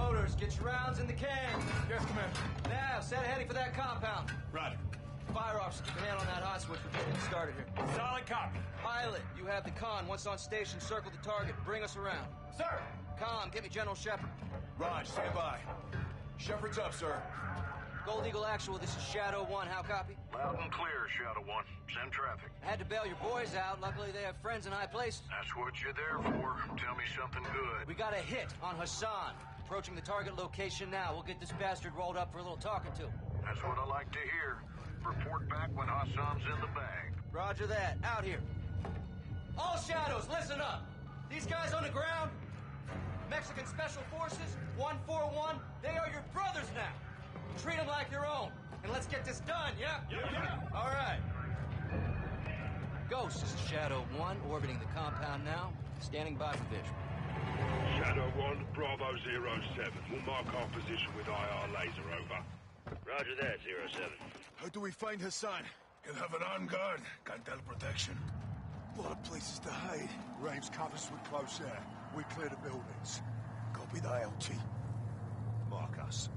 Loaders, get your rounds in the can. Yes, Commander. Now, set a heading for that compound. Roger. Fire officer, keep a hand on that hot switch. We're getting started here. Solid copy. Pilot, you have the con. Once on station, circle the target. Bring us around. Sir! Com, get me General Shepard. Raj, stand by. Shepard's up, sir. Gold Eagle Actual, this is Shadow 1. How copy? Loud and clear, Shadow One. Send traffic. I had to bail your boys out. Luckily, they have friends in high places. That's what you're there for. Tell me something good. We got a hit on Hassan. Approaching the target location now. We'll get this bastard rolled up for a little talking to. That's what I like to hear. Report back when Hassan's in the bag. Roger that. Out here. All shadows, listen up. These guys on the ground, Mexican Special Forces, 141, they are your brothers now. Treat them like your own. And let's get this done, yeah? Yeah, yeah. All right. Ghost, is Shadow 1, orbiting the compound now. Standing by for visual. Shadow 1, Bravo 07. We'll mark our position with IR laser, over. Roger that, Zero 07. How do we find Hassan? He'll have an armed guard. Can't tell protection. A lot of places to hide. Graves covers with close air. We clear the buildings. Copy the LT. Mark us.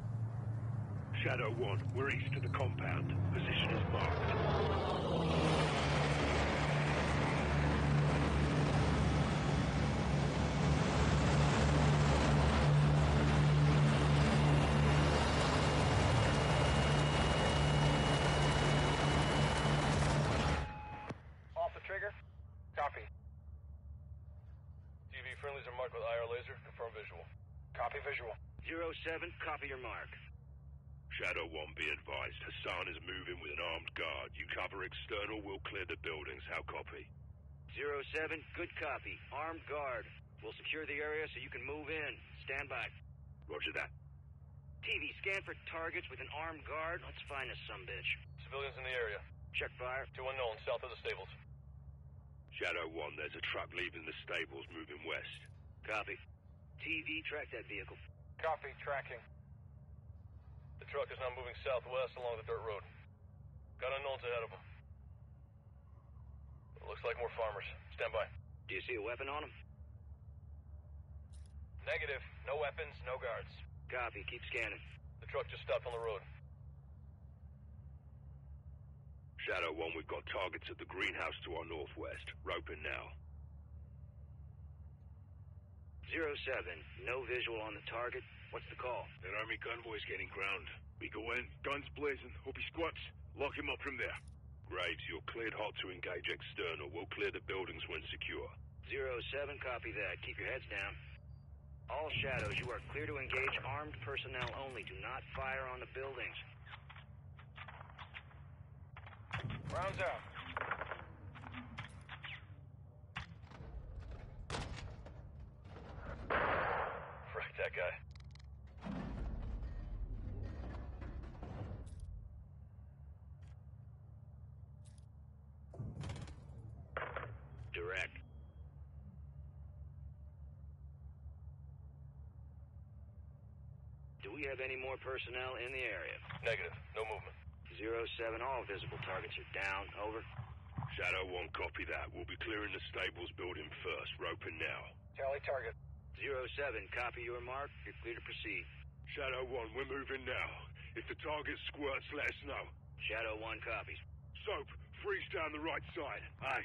Shadow 1, we're east of the compound. Position is marked. Off the trigger. Copy. TV friendlies are marked with IR laser. Confirm visual. Copy visual. Zero 07, copy your mark. Shadow 1, be advised. Hassan is moving with an armed guard. You cover external, we'll clear the buildings. How copy? Zero 07, good copy. Armed guard. We'll secure the area so you can move in. Stand by. Roger that. TV, scan for targets with an armed guard. Let's find this some bitch. Civilians in the area. Check fire. Two unknown south of the stables. Shadow 1, there's a truck leaving the stables moving west. Copy. TV, track that vehicle. Copy. Tracking. The truck is now moving southwest along the dirt road. Got unknowns ahead of them. Looks like more farmers. Stand by. Do you see a weapon on them? Negative. No weapons, no guards. Copy. Keep scanning. The truck just stopped on the road. Shadow 1, we've got targets at the greenhouse to our northwest. Roping now. Zero 07, no visual on the target. What's the call? That army convoy's getting ground. We go in, guns blazing. Hope he squats. Lock him up from there. Graves, you're cleared hot to engage external. We'll clear the buildings when secure. Zero 07, copy that. Keep your heads down. All shadows, you are clear to engage armed personnel only. Do not fire on the buildings. Rounds out. That guy. Direct. Do we have any more personnel in the area? Negative. No movement. Zero 07, all visible targets are down. Over. Shadow 1, copy that. We'll be clearing the stables building first. Roping now. Tally target. Zero 07, copy your mark. You're clear to proceed. Shadow 1, we're moving now. If the target squirts, let us know. Shadow 1 copies. Soap, freeze down the right side. Aye.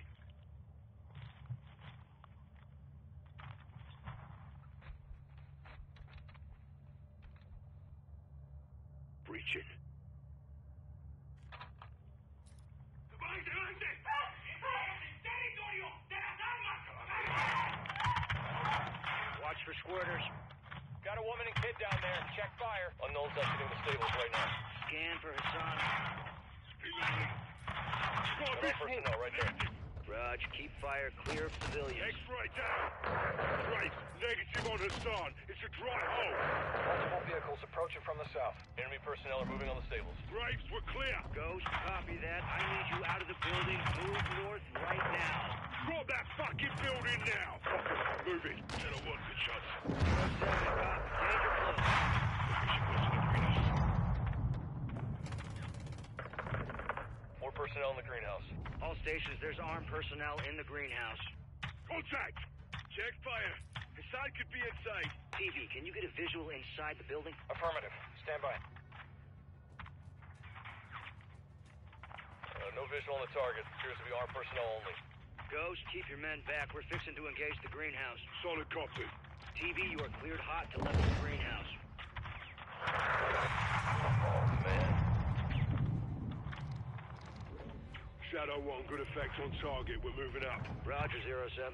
Breaching. Watch. Got a woman and kid down there. Check fire. Unknowns exiting the stables right now. Scan for Hassan. Unknown personnel right there. Raj, keep fire clear of civilians. X-ray down. Graves, negative on Hassan. It's a dry hole. Multiple vehicles approaching from the south. Enemy personnel are moving on the stables. Graves, we're clear. Ghost, copy that. I need you out of the building. Move north right now. Drop that fucking building now. Move it. Shadow 1, good shots. Zero 07, copy. Danger close. More personnel in the greenhouse. All stations, there's armed personnel in the greenhouse. Contact. Check fire. Hassan could be inside. TV, can you get a visual inside the building? Affirmative. Stand by. Uh, no visual on the target. Appears to be armed personnel only. Ghost, keep your men back. We're fixing to engage the greenhouse. Solid copy. TV, you are cleared hot to level the greenhouse. Man. Shadow 1, good effects on target. We're moving up. Roger, zero 07.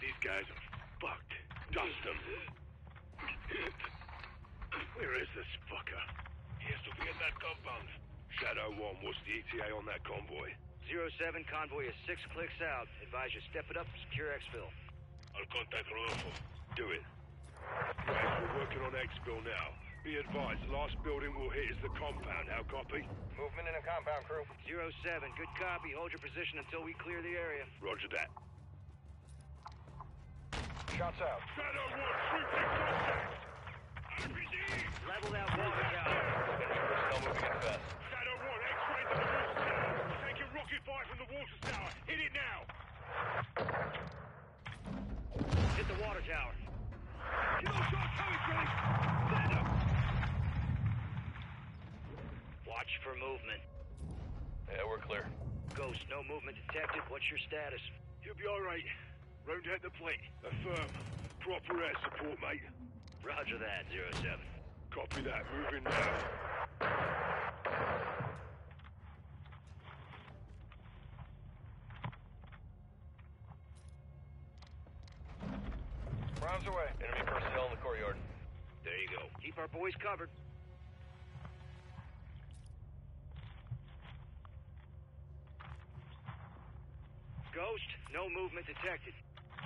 These guys are fucked. Dust them. Where is this fucker? He has to be in that compound. Shadow 1, what's the ETA on that convoy? Zero 07, convoy is six clicks out. Advise you step it up, secure exfil. I'll contact Rodolfo. Do it. Right, we're working on exfil now. Be advised, last building we'll hit is the compound. How copy? Movement in the compound, crew. Zero 07, good copy. Hold your position until we clear the area. Roger that. Shots out. Shadow 1, shoot the contact! RPG! Level that water tower. Personnel moving in fast. Shadow 1, X-ray to the water tower. Taking rocket fire from the water tower. Hit it now! Hit the water tower. Kill shot coming, Drake! Stand up! Watch for movement. Yeah, we're clear. Ghost, no movement detected. What's your status? You'll be alright. Round at the plate. Affirm. Proper air support, mate. Roger that, zero 07. Copy that. Moving now. Rounds away. Enemy personnel in the courtyard. There you go. Keep our boys covered. Ghost, no movement detected.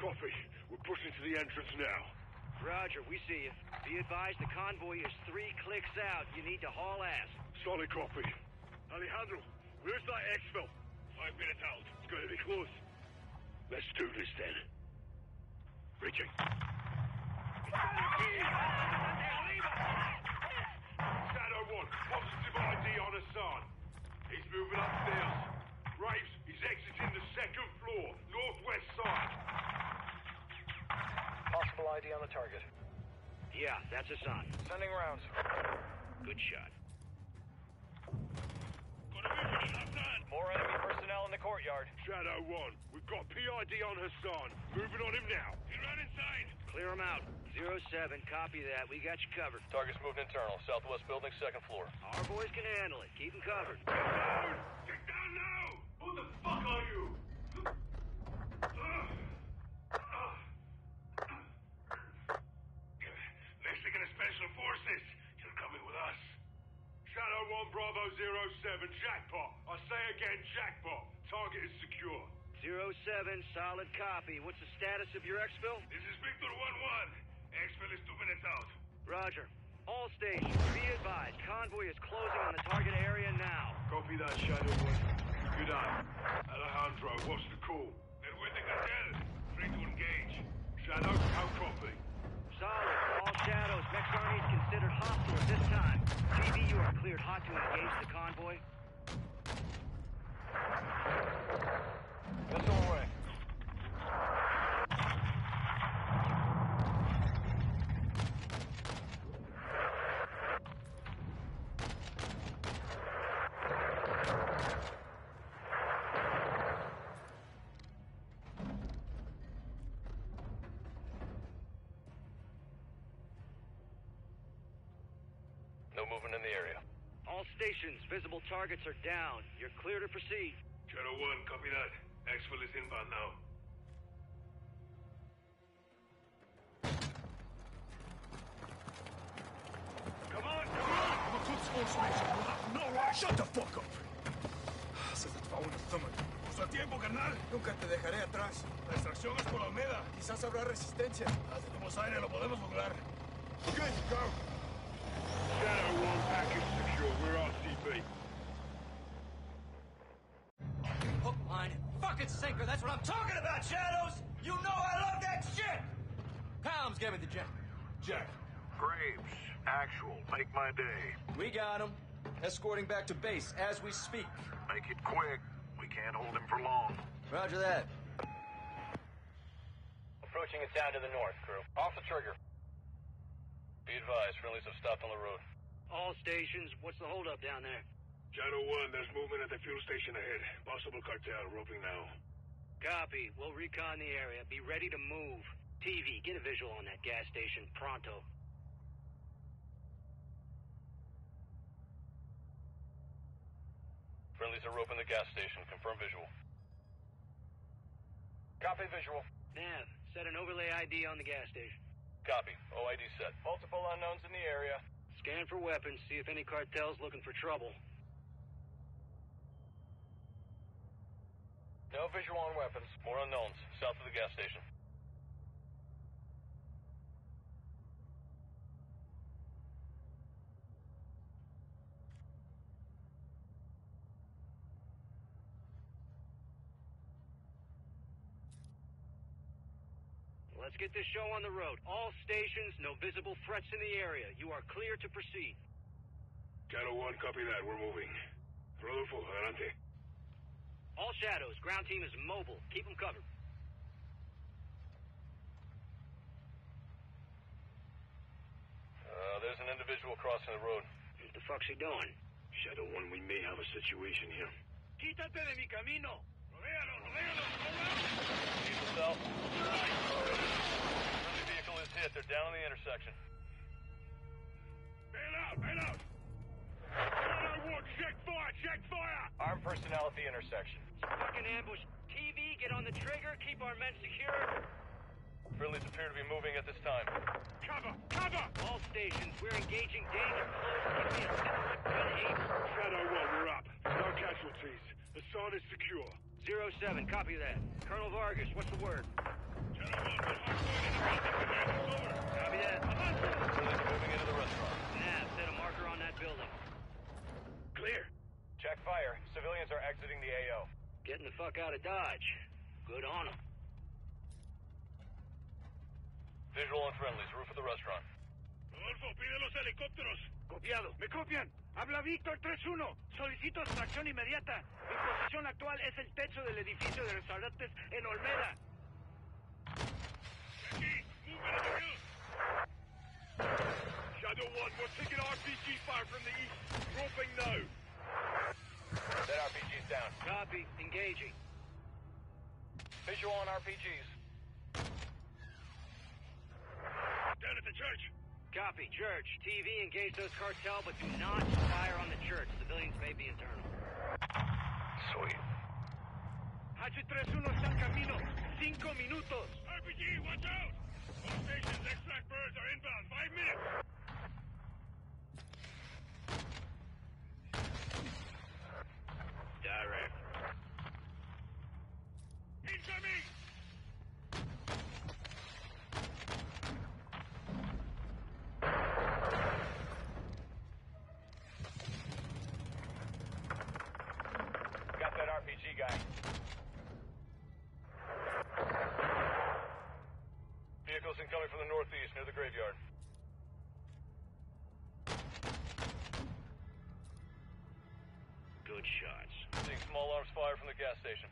Copy. We're pushing to the entrance now. Roger, we see you. Be advised the convoy is three clicks out. You need to haul ass. Solid copy. Alejandro, where's that exfil? Five minutes out. It's going to be close. Let's do this then. Reaching. Shadow 1, positive ID on Hassan. He's moving upstairs. Graves, he's exiting the second floor, northwest side. Possible ID on the target. Yeah, that's a sign. Sending rounds. Good shot. Got a movement in Hassan. More enemy personnel in the courtyard. Shadow 1, we've got PID on Hassan. Moving on him now. Get right inside. Clear him out. Zero 07, copy that. We got you covered. Target's moving internal. Southwest building, second floor. Our boys can handle it. Keep them covered. Get down! Get down now! Who the fuck are you? Mexican Special Forces, you're coming with us. Shadow 1 Bravo 07, jackpot. I say again, jackpot. Target is secure. Zero 07, solid copy. What's the status of your exfil? This is Victor 1-1. Exfil is two minutes out. Roger. All stations, be advised. Convoy is closing on the target area now. Copy that, Shadow 1. Good eye. Alejandro, what's the call? They're with the cartel. Free to engage. Shadow, how copy? Solid. Shadows. Mexarni is considered hostile at this time. TV, you are cleared hot to engage the convoy. Missile away. No movement in the area. All stations, visible targets are down. You're clear to proceed. Shadow 1, copy that. Exfil is inbound now. Come on, come on! I'm a good sportsman. No right. Shut the fuck up. Se te va una stomach. Usa tiempo, carnal. Nunca te dejaré atrás. La extracción es por Almeda. Quizás habrá resistencia. Ah, tenemos aire, lo podemos lograr. Okay, go. Shadow 1, package secure. We're RCB. Hook, line, and fucking sinker. That's what I'm talking about, Shadows! You know I love that shit! Palms gave me the gem. Jack, Graves, actual, make my day. We got him. Escorting back to base as we speak. Make it quick. We can't hold him for long. Roger that. Approaching a town to the north, crew. Off the trigger. Be advised, friendlies have stopped on the road. All stations, what's the holdup down there? Shadow 1, there's movement at the fuel station ahead. Possible cartel, roping now. Copy. We'll recon the area. Be ready to move. TV, get a visual on that gas station. Pronto. Friendlies are roping the gas station. Confirm visual. Copy visual. Nav, set an overlay ID on the gas station. Copy. OID set. Multiple unknowns in the area. Scan for weapons, see if any cartel's looking for trouble. No visual on weapons. More unknowns. South of the gas station. Let's get this show on the road. All stations, no visible threats in the area. You are clear to proceed. Shadow 1, copy that. We're moving. Rodolfo, adelante. All shadows, ground team is mobile. Keep them covered. Uh, there's an individual crossing the road. What the fuck's he doing? Shadow 1, we may have a situation here. Quítate de mi camino! Rodéalo, rodéalo, East to south. Friendly hit. They're down in the intersection. Bail out, bail out! Shadow 1, check fire, check fire! Armed personnel at the intersection. Fucking ambush. TV, get on the trigger. Keep our men secure. Friendlies appear to be moving at this time. Cover, cover! All stations, we're engaging danger close. Give me a 10 Shadow 1, we're up. No casualties. The sun is secure. Zero 07, copy that. Colonel Vargas, what's the word? Check fire. Civilians are exiting the AO. Getting the fuck out of Dodge. Good on them. Visual on friendlies. Roof of the restaurant. Rodolfo, pide los helicópteros. Copiado. ¿Me copian? Habla Víctor 3-1. Solicito extracción inmediata. Mi posición actual es el techo del edificio de restaurantes en Olmeda. RPG fire from the east. Roping now. That RPG's down. Copy. Engaging. Visual on RPGs. Down at the church. Copy. Church. TV, engage those cartel, but do not fire on the church. Civilians may be internal. Sweet. H31 está en camino. Cinco minutos. RPG, watch out! All stations, extract birds are inbound. Five minutes. Direct. Incoming! Got that RPG guy. Vehicles incoming from the northeast near the graveyard. Good shots. Seeing small arms fire from the gas station.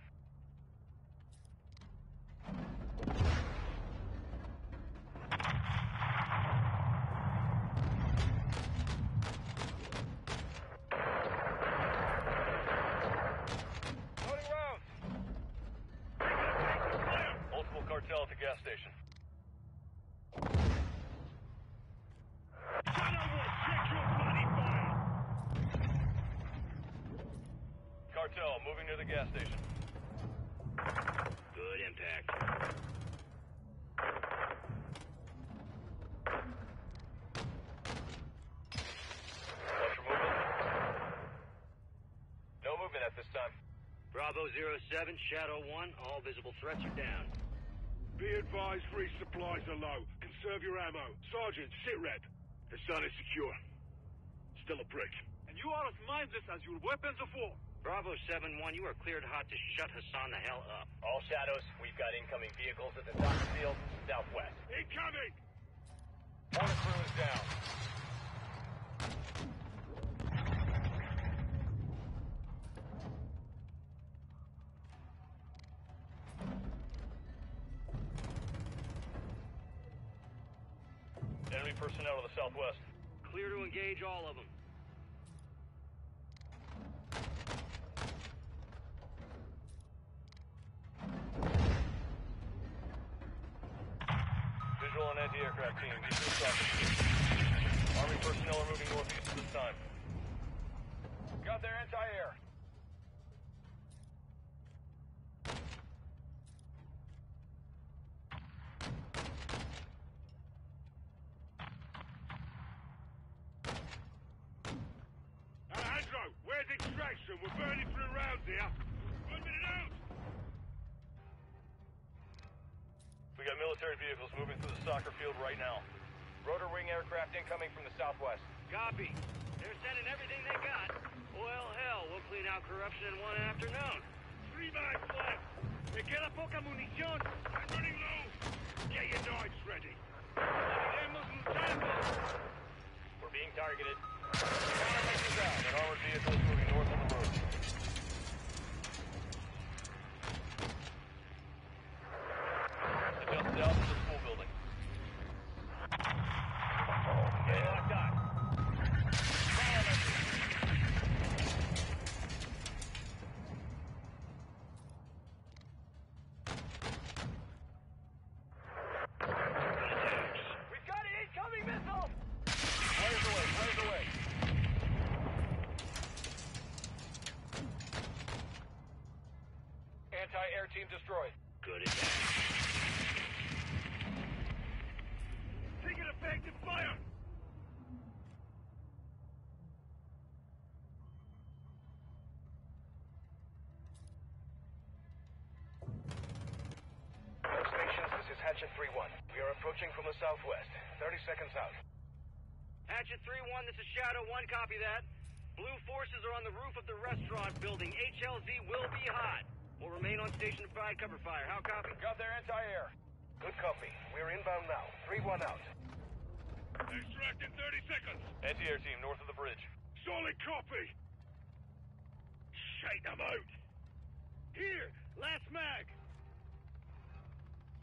Loading rounds. Multiple cartel at the gas station. Shadow 1, check your bloody fire! Cartel moving near the gas station. Good impact. Watch for movement. No movement at this time. Bravo 07, Shadow 1, all visible threats are down. Be advised, free supplies are low. Conserve your ammo. Sergeant, sit rep. Hassan is secure. Still a prick. And you are as mindless as your weapons of war. Bravo 7-1, you are cleared hot to shut Hassan the hell up. All shadows, we've got incoming vehicles at the soccer field, southwest. Incoming! One crew is down. Enemy personnel to the southwest. Clear to engage all of them. Extraction? We're burning through rounds here. One minute out! We got military vehicles moving through the soccer field right now. Rotor wing aircraft incoming from the southwest. Copy. They're sending everything they got. Well, hell, we'll clean out corruption in one afternoon. Three miles left. Me queda poca munición. I'm running low. Get your knives ready. Seguiremos luchando. We're Anti-air team destroyed. Good attack. Taking effective fire. Stations, this is Hatchet 3-1. We are approaching from the southwest. 30 seconds out. Hatchet 3-1, this is Shadow 1, copy that. Blue forces are on the roof of the restaurant building. HLZ will be hot. We'll remain on station to provide cover fire. How copy? Got their anti-air. Good copy. We're inbound now. 3-1 out. Extract in 30 seconds. Anti-air team north of the bridge. Solid copy. Shake them out. Here, last mag.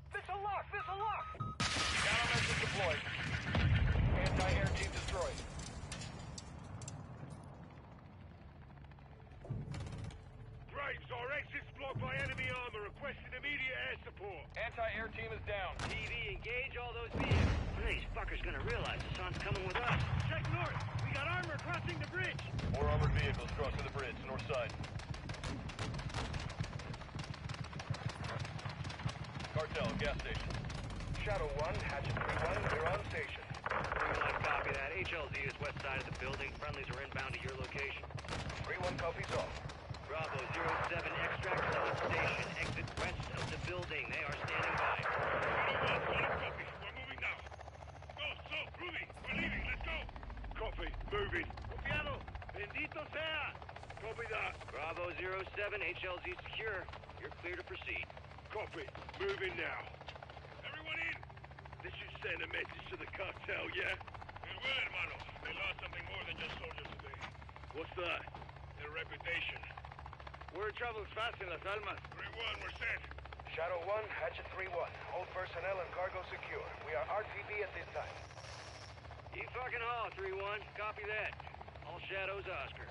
Missile lock! Missile lock! Countermeasures deployed. Anti-air team destroyed. Blocked by enemy armor. Requesting immediate air support. Anti-air team is down. TV, engage all those vehicles. When are these fuckers gonna realize the sun's coming with us? Check north. We got armor crossing the bridge. More armored vehicles crossing the bridge, north side. Cartel, gas station. Shadow 1, Hatchet 3-1, we're on station. 3-1, copy that. HLZ is west side of the building. Friendlies are inbound to your location. 3-1 copies all. Bravo 07, extract on station. Exit west of the building. They are standing by. Solid copy. We're moving now. Go, so, Ruby, we're leaving. Let's go. Copy. Moving. Confiado. Bendito sea. Copy that. Bravo 07, HLZ secure. You're clear to proceed. Copy. Moving now. Everyone in. This should send a message to the cartel, yeah? It will, hermano. They lost something more than just soldiers today. What's that? Their reputation. Word travels fast in Las Almas. 3-1, we're set. Shadow 1, Hatchet 3-1. All personnel and cargo secure. We are RTB at this time. You fucking all, 3-1. Copy that. All shadows, Oscar.